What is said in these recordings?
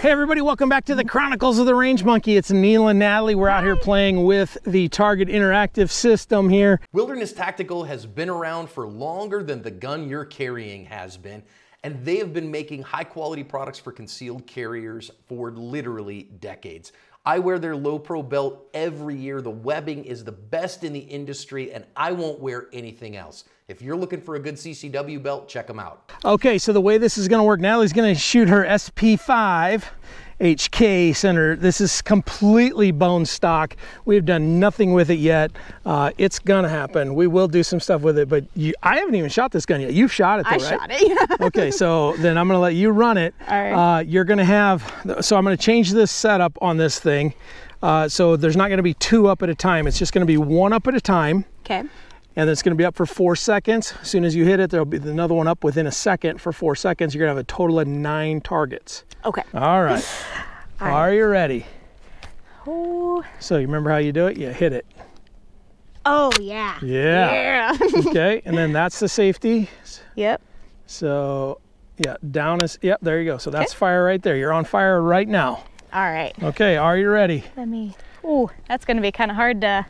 Hey everybody, welcome back to the Chronicles of the Range Monkey. It's Neil and Natalie. We're out here playing with the Target Interactive System here. Wilderness Tactical has been around for longer than the gun you're carrying has been, and they have been making high quality products for concealed carriers for literally decades. I wear their low pro belt every year. The webbing is the best in the industry, and I won't wear anything else. If you're looking for a good CCW belt, check them out. Okay, so the way this is gonna work, Natalie's gonna shoot her SP5 HK center. This is completely bone stock. We've done nothing with it yet. Uh, it's gonna happen. We will do some stuff with it, but you, I haven't even shot this gun yet. You've shot it though, I right? shot it. okay, so then I'm gonna let you run it. All right. Uh, you're gonna have, so I'm gonna change this setup on this thing. Uh, so there's not gonna be two up at a time. It's just gonna be one up at a time. okay. And it's gonna be up for four seconds. As soon as you hit it, there'll be another one up within a second for four seconds. You're gonna have a total of nine targets. Okay. All right. Are you ready? Oh. So you remember how you do it? You hit it. Oh yeah. Yeah. Yeah. okay, and then that's the safety. yep. So yeah, down is, yep, there you go. So that's fire right there. You're on fire right now. All right. Okay, are you ready? Let me. Oh, that's gonna be kind of hard to.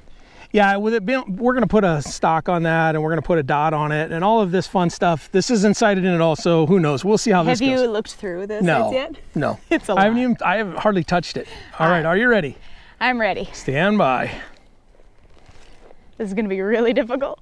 Yeah, with it being, we're gonna put a stock on that and we're gonna put a dot on it and all of this fun stuff. This isn't sighted in at all, so who knows? We'll see how Have this goes. Have you looked through this No, yet? no. It's a lot. I haven't even, I haven't hardly touched it. All right, are you ready? I'm ready. Stand by. This is gonna be really difficult.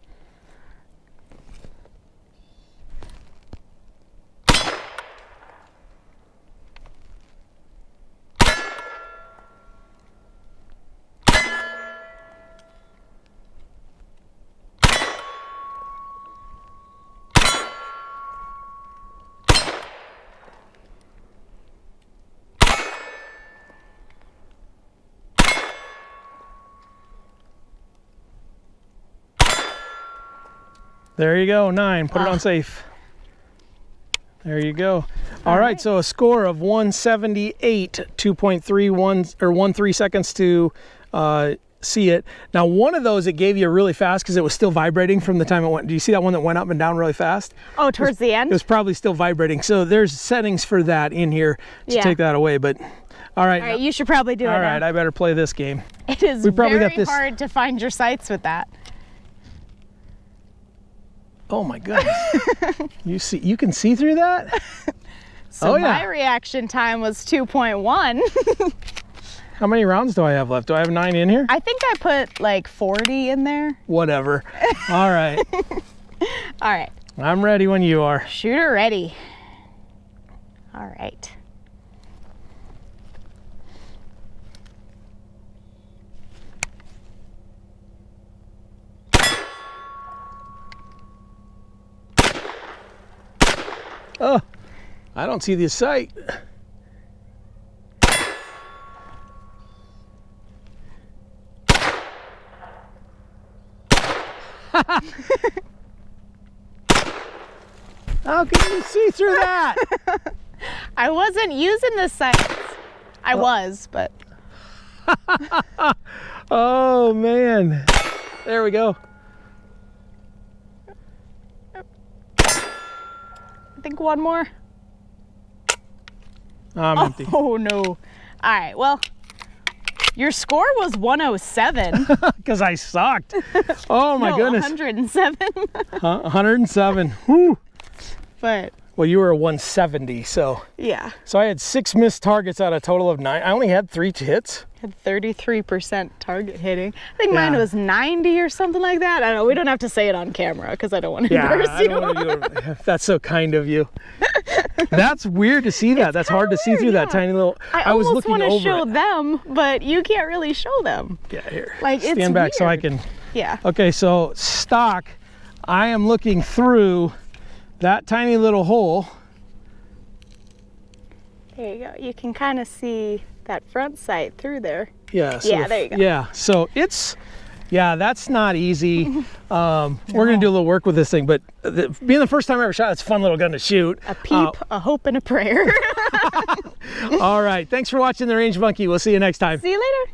There you go, nine. Put it Ah. on safe. There you go. All right, so a score of 178, 2.31 or 13 seconds to uh, see it. Now, one of those it gave you really fast because it was still vibrating from the time it went. Do you see that one that went up and down really fast? Oh, towards the end? It was probably still vibrating. So there's settings for that in here to Yeah. take that away. But all right, All right, you should probably do all it. All right, now. I better play this game. It is we probably very got this- hard to find your sights with that. Oh my goodness! you see, you can see through that. So Oh, yeah. my reaction time was 2.1. How many rounds do I have left? Do I have nine in here? I think I put like 40 in there. Whatever. All right. All right, I'm ready when you are. shooter ready. All right. Oh, I don't see the sight. How can you see through that? I wasn't using the sights. I oh. was, but Oh man. There we go. I think one more. Ah, I'm empty. Oh no. All right, well, your score was 107. Because I sucked. Oh my no, goodness. 107. Huh? 107. Whew. but Well, you were a 170, so yeah, so I had six missed targets out of a total of nine. I only had three hits. had 33% target hitting. I think mine was 90 or something like that. I don't know. We don't have to say it on camera because I don't want to embarrass I you. wanna. That's so kind of you. That's weird to see that. That's hard to see weird, through that tiny little. I, was almost looking want to over. show it. them, but you can't really show them. Yeah, here. Like, it's Stand back so I can. Yeah. Okay, so stock. I am looking through that tiny little hole. There you go. You can kind of see that front sight through there. Yeah. so Yeah, the- there you go. Yeah. So it's. Yeah, that's not easy. Um, We're gonna do a little work with this thing, but the, being the first time I ever shot, it's a fun little gun to shoot. A peep, a hope, and a prayer. All right, thanks for watching the Range Monkey. We'll see you next time. see you later.